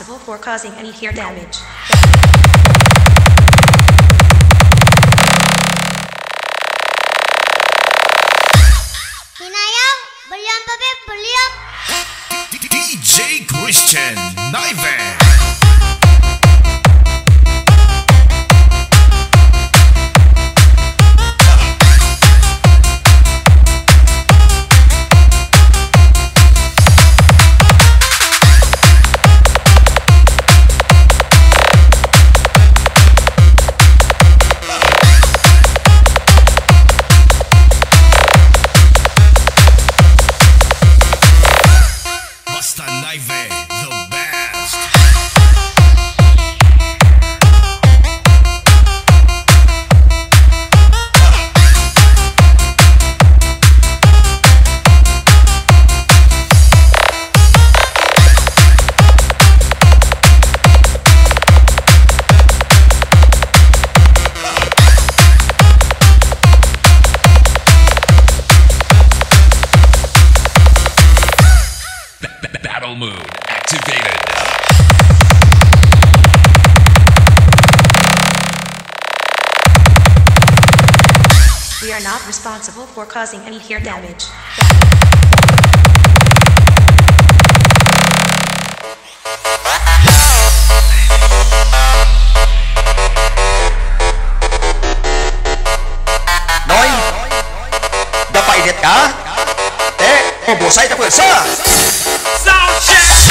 are not responsible for causing any hair damage. Hinayang, belian pa be, belian. DJ Christian Naive. Responsible for causing any hair damage. Noy! Napainit ka? Eh, mabusay na pwersa! Sound check!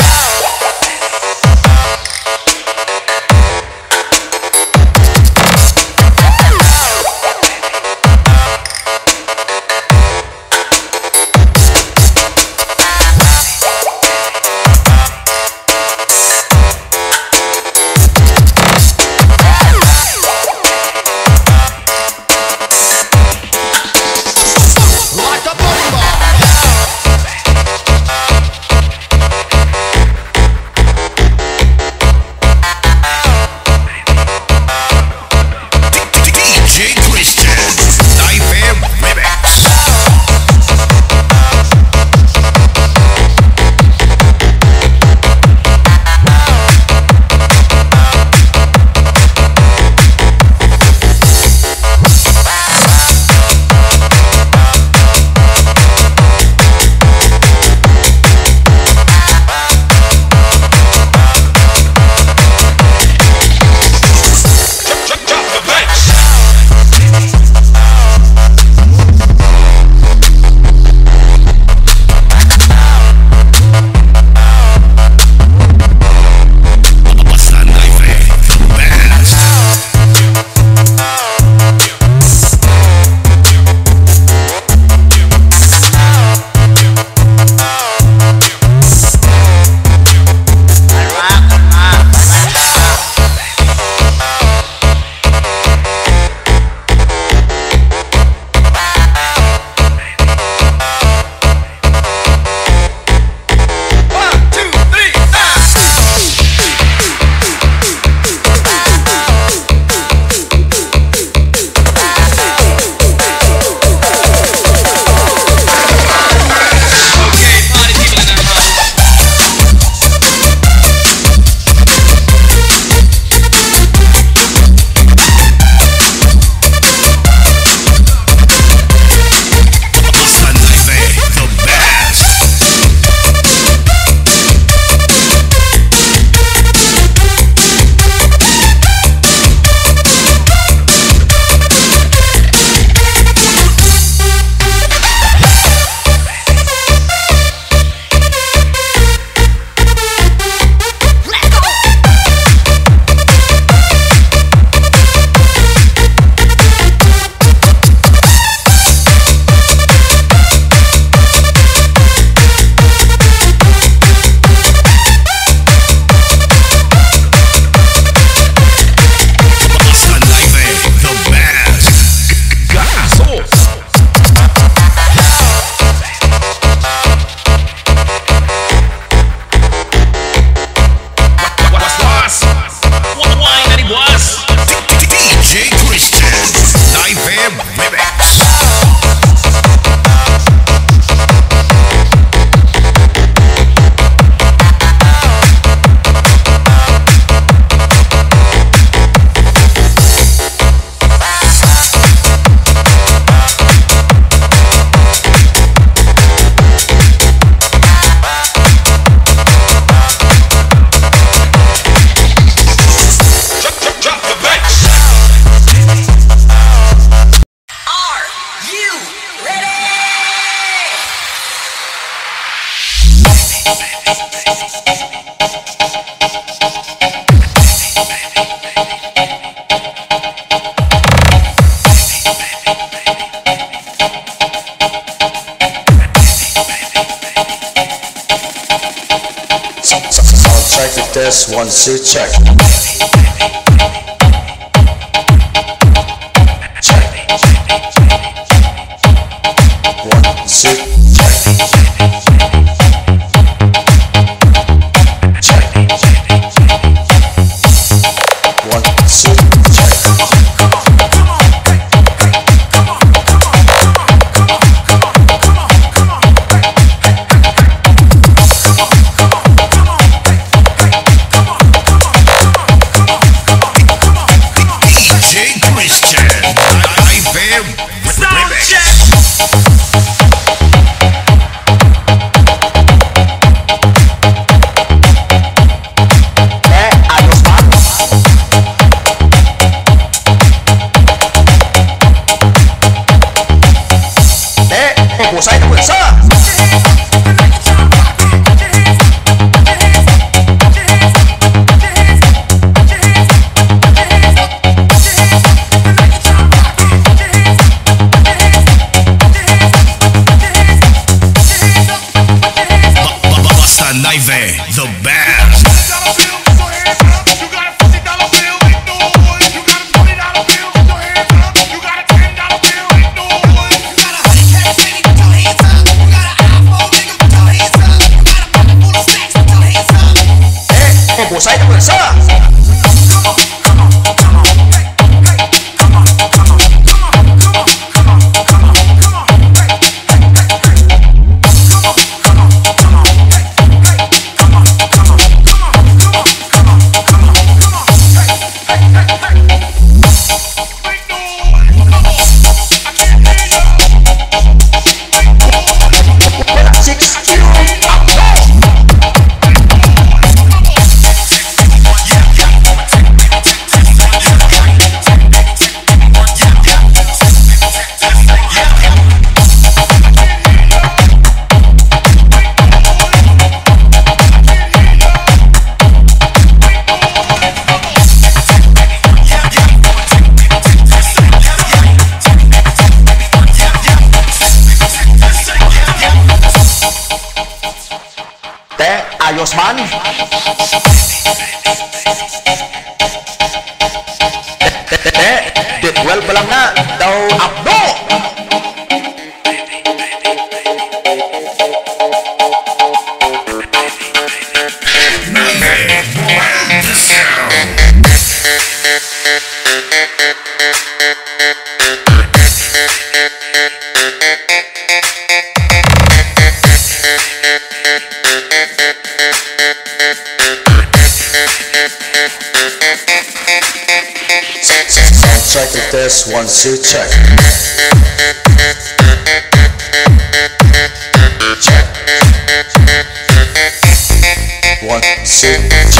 say check. Test one two check. Check. One two. Check.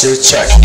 Test,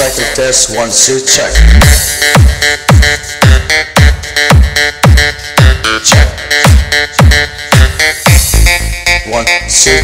The test, one, two, check. Check. One, two,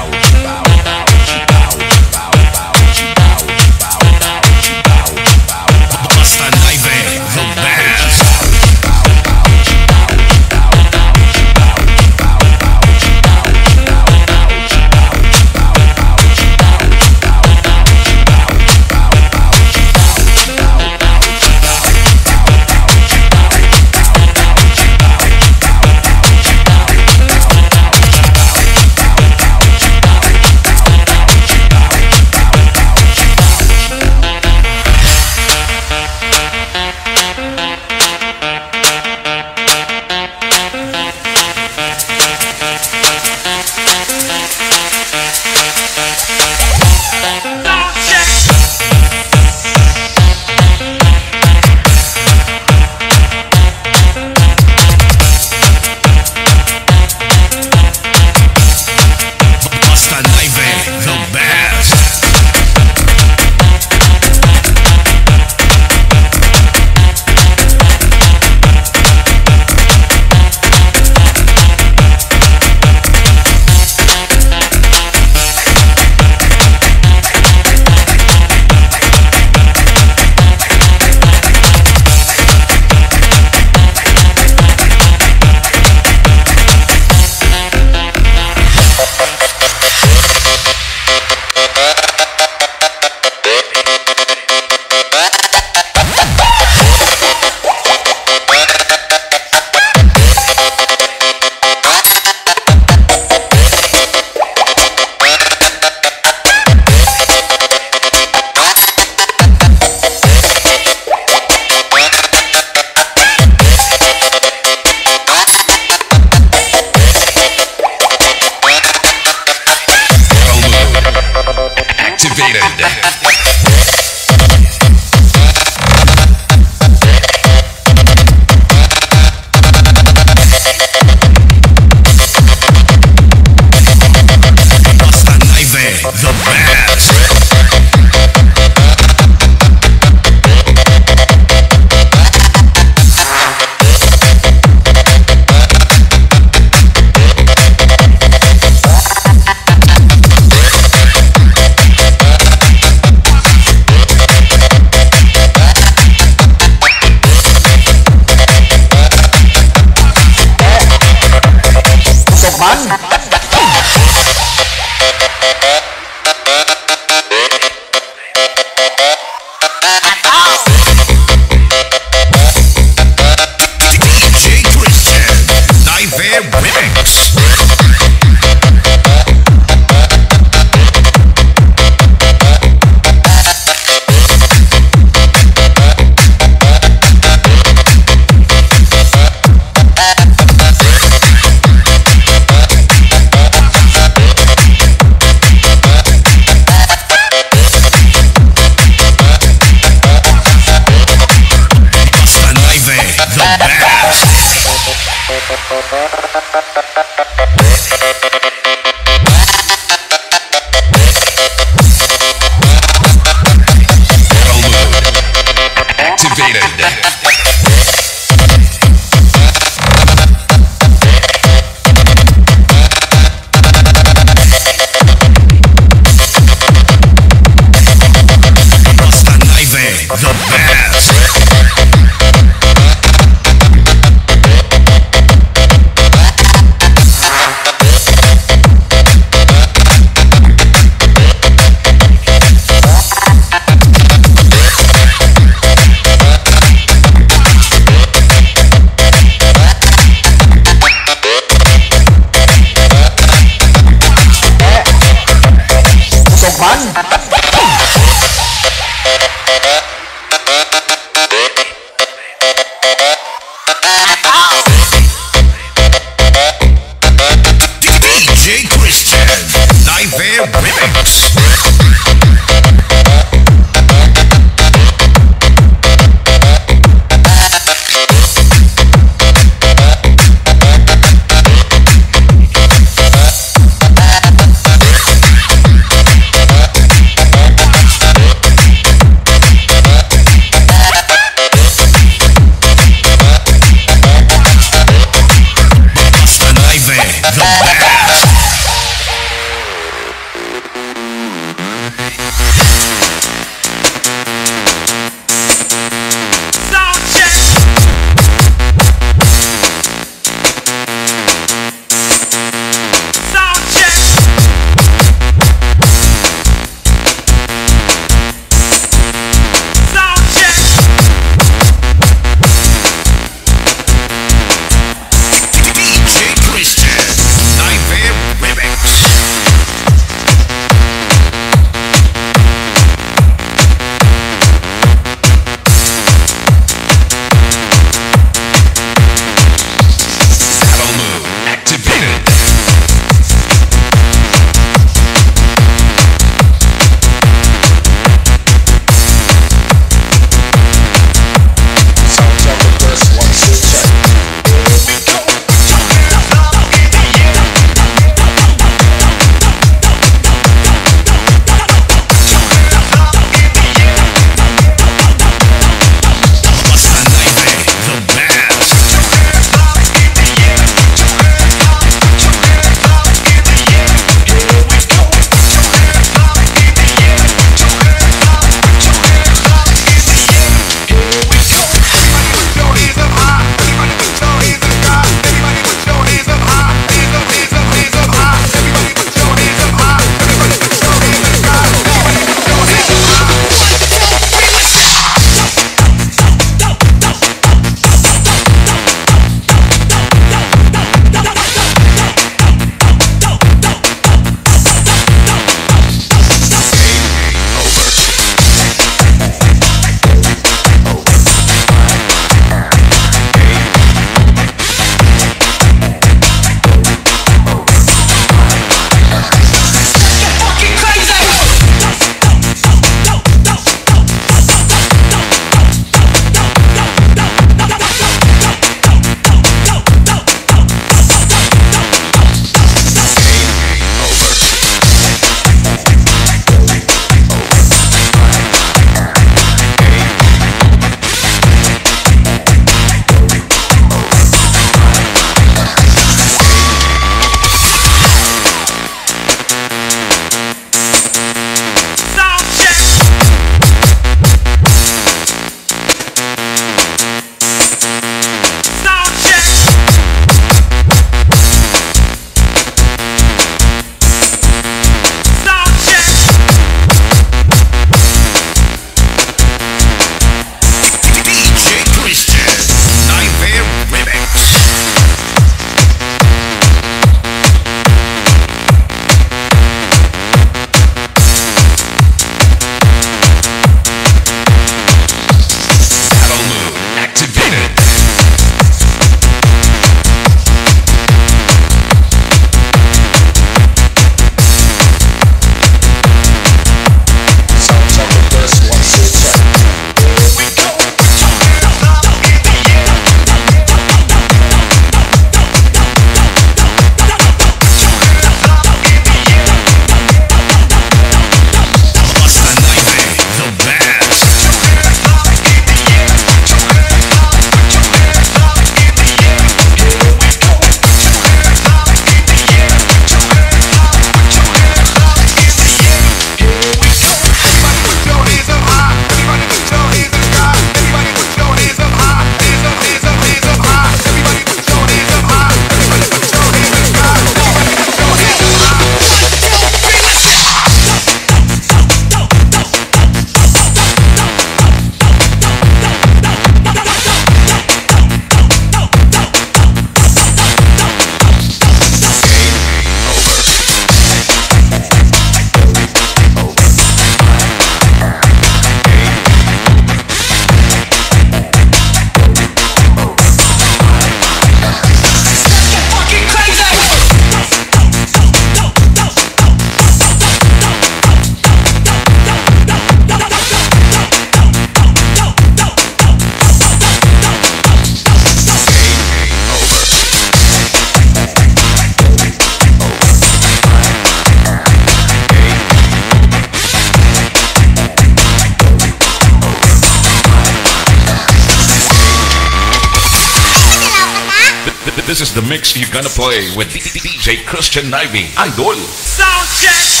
this is the mix you're gonna play with DJ Christian Ivy. Idol. Sound check.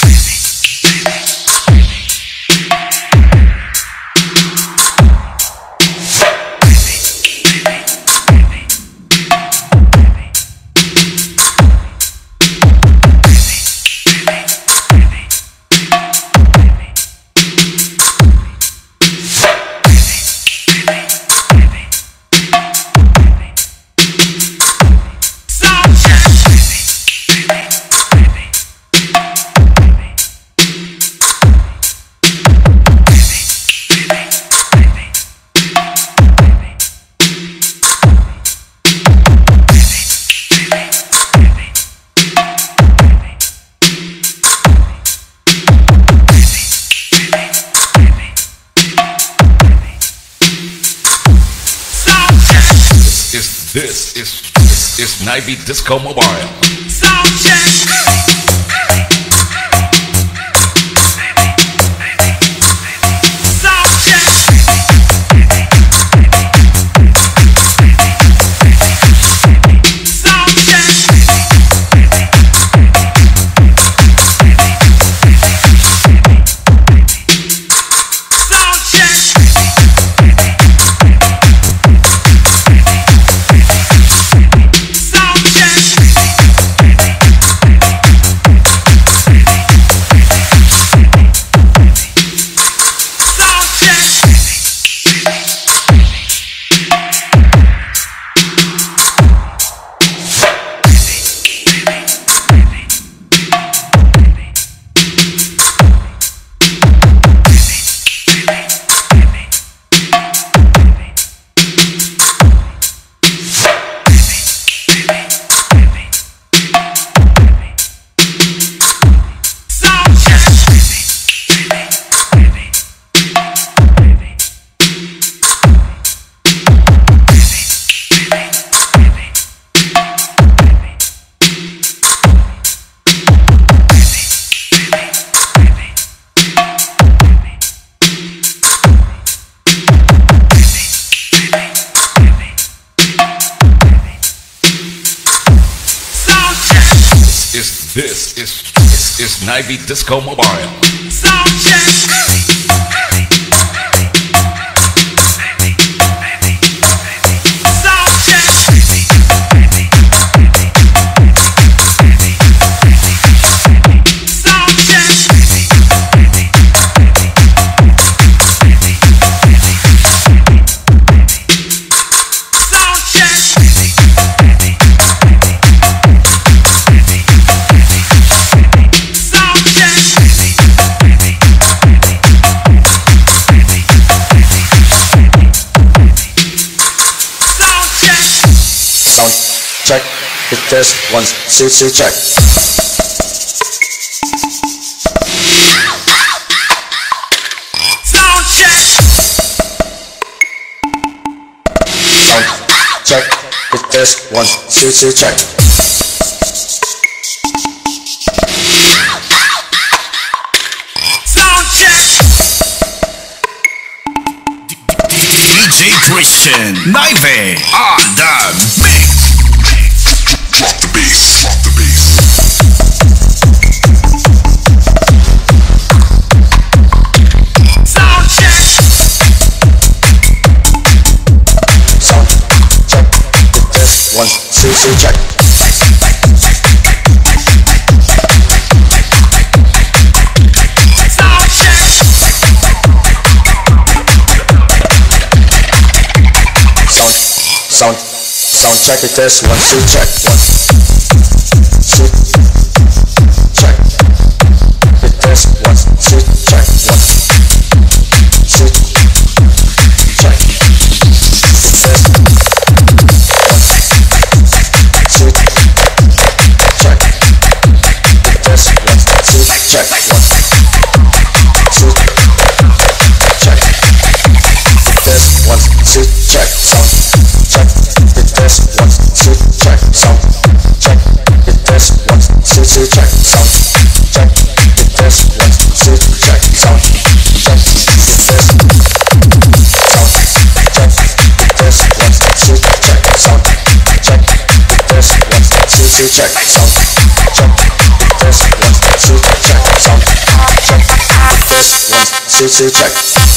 I beat Disco Mobile. beat Disco mobile. One two two check. Sound check. Sound check. It test one two two check. Sound check. DJ Christian Nivy on the mix. One two. Sound check. Sound sound sound check. It test one two check. One check, sound check, test one, two, check, sound check, test one, two, check.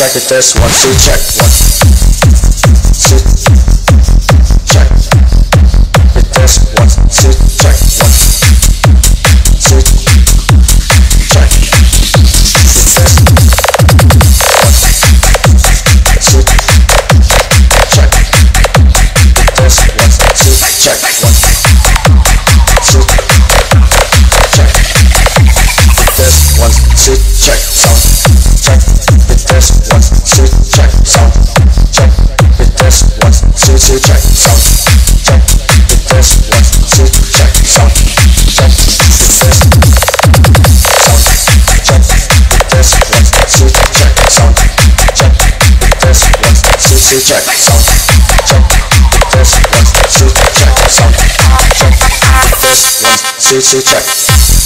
check it this one two check. One two shoot check jump jump just once shoot check jump jump just once shoot check